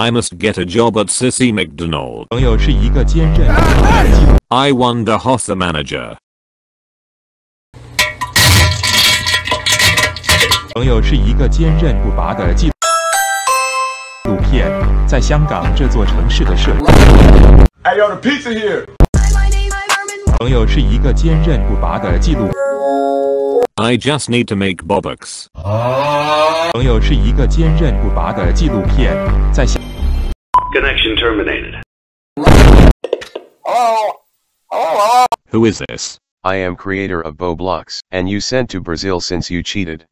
I must get a job at Sissy McDonald. 朋友是一个坚韧不拔的纪录 I wonder who's the manager. 朋友是一个坚韧不拔的纪录片，在香港这座城市的设计。 Hey, yo, the pizza here. 朋友是一个坚韧不拔的纪录， I just need to make bollocks. 朋友是一个坚韧不拔的纪录片，在香 Connection terminated. Who is this? I am creator of Boblocks, and you sent to Brazil since you cheated.